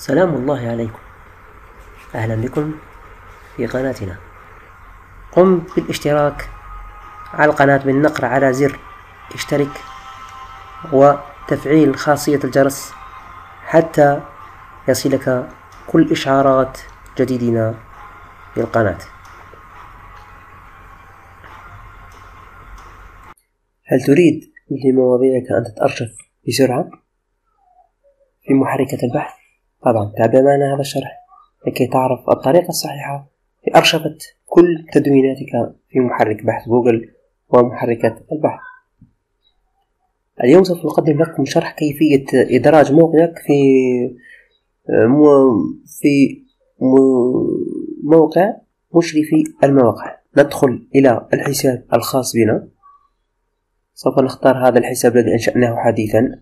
سلام الله عليكم. أهلا بكم في قناتنا. قم بالاشتراك على القناة بالنقر على زر. اشترك وتفعيل خاصية الجرس حتى يصلك كل إشعارات جديدنا في القناة هل تريد لمواضيعك أن تتأرشف بسرعة في محركة البحث؟ طبعا تابع معنا هذا الشرح لكي تعرف الطريقة الصحيحة لأرشفة كل تدويناتك في محرك بحث جوجل ومحركات البحث. اليوم سوف نقدم لكم شرح كيفية إدراج موقعك في في موقع مشرفي المواقع. ندخل إلى الحساب الخاص بنا. سوف نختار هذا الحساب الذي أنشأناه حديثا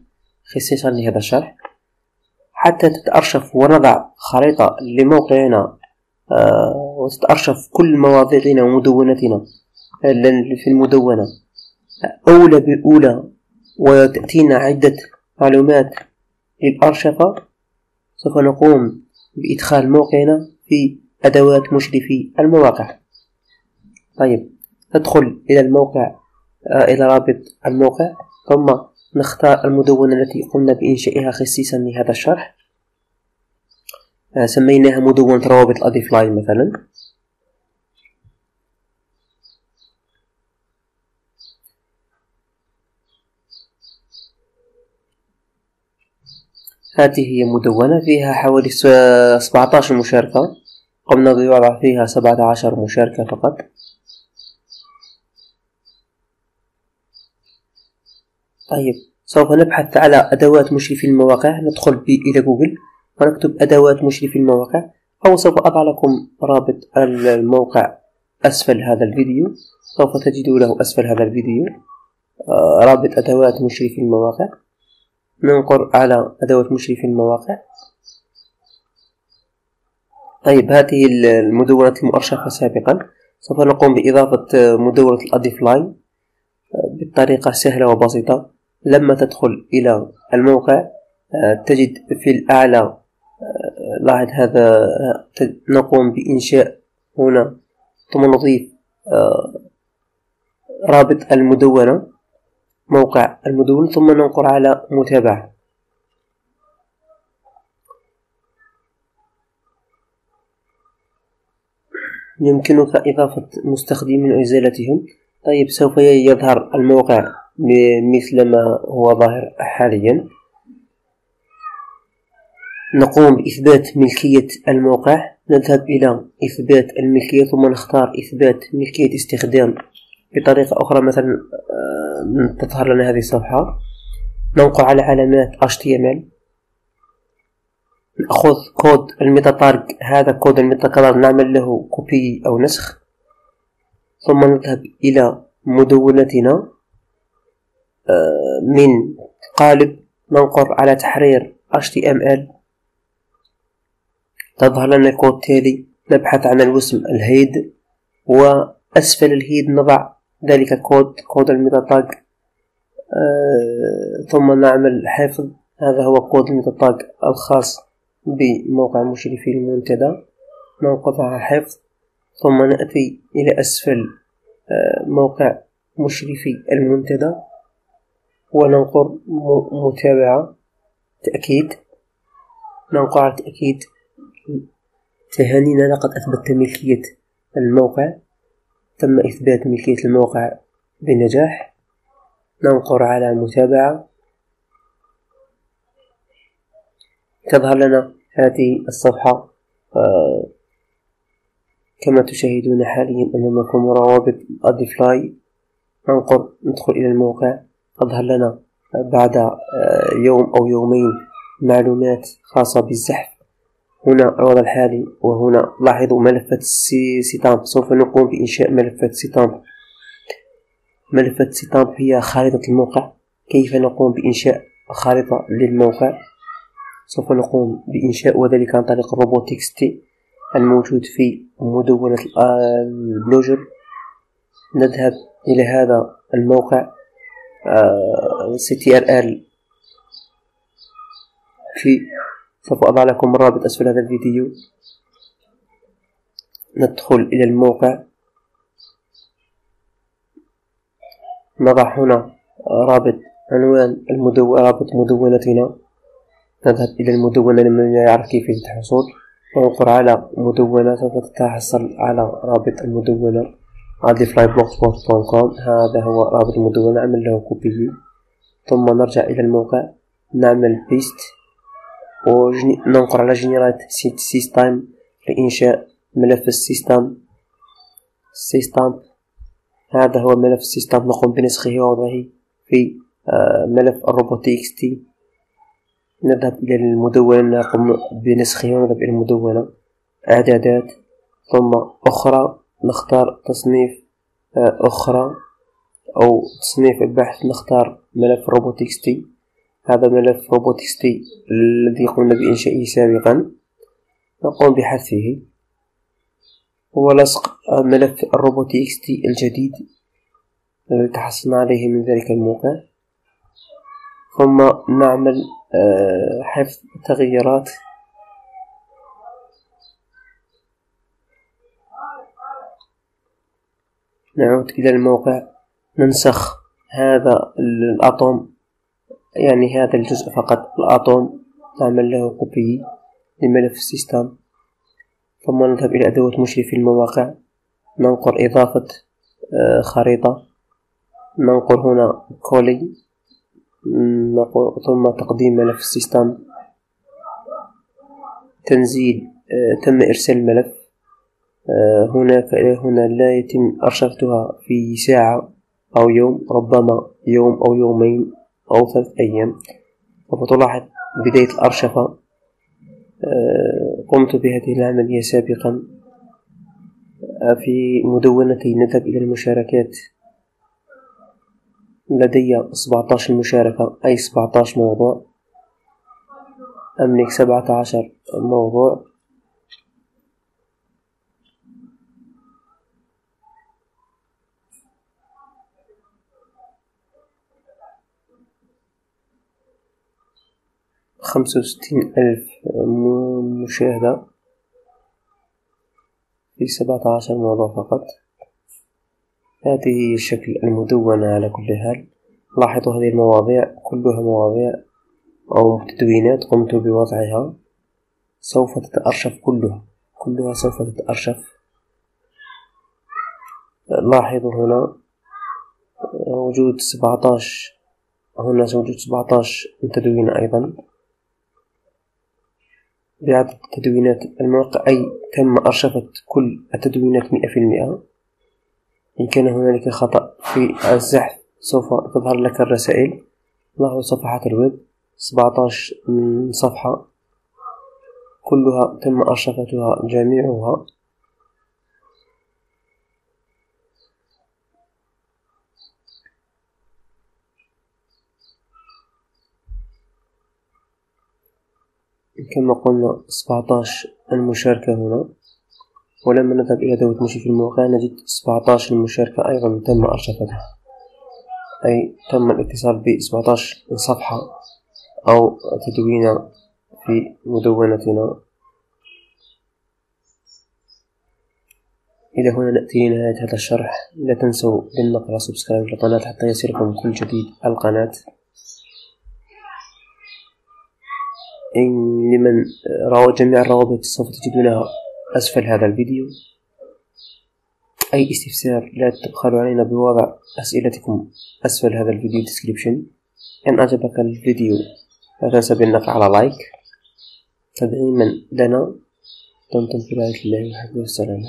خصيصا لهذا الشرح. حتى تتأرشف ونضع خريطة لموقعنا آه، وتتأرشف كل مواضيعنا ومدونتنا في المدونة. أولى بأولى وتأتينا عدة معلومات للأرشفة. سوف نقوم بإدخال موقعنا في أدوات مشرفي المواقع. طيب ندخل إلى الموقع آه، إلى رابط الموقع ثم نختار المدونة التي قمنا بإنشائها خصيصا لهذا الشرح. آه، سميناها مدونة روابط الأديفلاي مثلا. هذه هي مدونة فيها حوالي سبعتاشر مشاركة. قمنا بوضع فيها سبعة عشر مشاركة فقط. طيب سوف نبحث على أدوات مشرفي المواقع. ندخل إلى جوجل ونكتب أدوات مشرفي المواقع. أو سوف أضع لكم رابط الموقع أسفل هذا الفيديو. سوف تجدوا له أسفل هذا الفيديو. آه، رابط أدوات مشرفي المواقع. ننقر على أدوات مشرفي المواقع. طيب هذه المدونة المؤرشفة سابقا. سوف نقوم بإضافة مدونة الأديفلاي آه، بطريقة سهلة وبسيطة. لما تدخل إلى الموقع آه، تجد في الأعلى آه، لاحظ هذا نقوم بإنشاء هنا ثم نضيف رابط المدونة موقع المدونة ثم ننقر على متابعة. يمكنك إضافة مستخدمين وإزالتهم طيب سوف يظهر الموقع. مثل ما هو ظاهر حاليا. نقوم بإثبات ملكية الموقع. نذهب إلى إثبات الملكية ثم نختار إثبات ملكية استخدام بطريقة أخرى مثلا آه، تظهر لنا هذه الصفحة. ننقر على علامات HTML. نأخذ code ال meta هذا code ال meta نعمل له copy أو نسخ. ثم نذهب إلى مدونتنا. من قالب ننقر على تحرير HTML تظهر لنا الكود التالي نبحث عن الوسم ال head وأسفل ال head نضع ذلك code code ال meta tag آه ثم نعمل حفظ. هذا هو code ال meta tag الخاص بموقع مشرفي المنتدى. ننقر حفظ. ثم نأتي إلى أسفل آه موقع مشرفي المنتدى. وننقر متابعة تأكيد. ننقر على تأكيد. تهانينا لقد أثبت ملكية الموقع. تم إثبات ملكية الموقع بنجاح. ننقر على متابعة. تظهر لنا هذه الصفحة آه، كما تشاهدون حاليا أمامكم روابط أديفلاي ننقر ندخل إلى الموقع. تظهر لنا بعد آه، يوم أو يومين معلومات خاصة بالزحف. هنا الوضع الحالي وهنا لاحظوا ملفات sitemap. سوف نقوم بإنشاء ملفات sitemap. ملفات sitemap هي خارطة الموقع. كيف نقوم بإنشاء خارطة للموقع؟ سوف نقوم بإنشاء وذلك عن طريق ال robots.txt الموجود في مدونة ال Blogger. نذهب إلى هذا الموقع. CTRL V سوف أضع لكم الرابط أسفل هذا الفيديو. ندخل إلى الموقع. نضع هنا رابط عنوان المدونة رابط مدونتنا. نذهب إلى المدونة لمن يعرف كيفية الحصول ننقر على مدونة سوف تحصل على رابط المدونة. عادي com هذا هو رابط المدونة. نعمل له copy ثم نرجع إلى الموقع. نعمل paste وننقر على generate sitemap لإنشاء ملف ال sitemap. sitemap. هذا هو ملف ال sitemap. نقوم بنسخه ووضعه في آه، ملف ال robots.txt نذهب إلى المدونة. نقوم بنسخه ونذهب إلى المدونة. إعدادات. ثم أخرى. نختار تصنيف آه، أخرى أو تصنيف البحث نختار ملف robots.txt هذا ملف robots.txt الذي قمنا بإنشائه سابقا. نقوم بحذفه ولصق ملف ال robots.txt الجديد الذي تحصلنا عليه من ذلك الموقع. ثم نعمل آه، حفظ التغيرات نعود إلى الموقع. ننسخ هذا ال atom يعني هذا الجزء فقط ال atom نعمل له copy لملف ال sitemap. ثم نذهب إلى أدوات مشرف المواقع. ننقر إضافة آه، خريطة. ننقر هنا كولي. ثم تقديم ملف السيستم. تنزيل آه، تم إرسال الملف آه، هناك إلى هنا لا يتم أرشفتها في ساعة أو يوم ربما يوم أو يومين أو ثلاث أيام. سوف تلاحظ بداية الأرشفة. آه، قمت بهذه العملية سابقا. في مدونتي نذهب إلى المشاركات. لدي سبعتاش مشاركة أي سبعتاش موضوع. أملك سبعة عشر موضوع. خمسة وستين ألف مشاهدة في سبعة عشر موضوع فقط. هذه هي الشكل المدونة على كل حال. لاحظوا هذه المواضيع كلها مواضيع أو تدوينات قمت بوضعها. سوف تتأرشف كلها كلها سوف تتأرشف. لاحظوا هنا وجود سبعتاش هنا وجود سبعتاش تدوين أيضا. بعدد تدوينات الموقع أي تم أرشفة كل التدوينات مئة في المئة. إن كان هنالك خطأ في الزحف سوف تظهر لك الرسائل. لاحظ صفحات الويب سبعتاش صفحة. كلها تم أرشفتها جميعها. كما قلنا سبعتاش المشاركة هنا. ولما نذهب إلى دولة مشي في الموقع نجد سبعتاش المشاركة أيضا تم أرشفتها أي تم الاتصال بسبعتاش صفحة أو تدوين في مدونتنا. إلى هنا نأتي لنهاية هذا الشرح. لا تنسوا بالنقر وسبسكرايب للقناة حتى يصلكم كل جديد القناة إن لمن رأوا جميع الروابط سوف تجدونها أسفل هذا الفيديو. أي استفسار لا تبخلوا علينا بوضع أسئلتكم أسفل هذا الفيديو description إن أعجبك الفيديو لا تنسى بالنقر على like تدعيما لنا. دمتم في رعاية الله وحفظه. السلام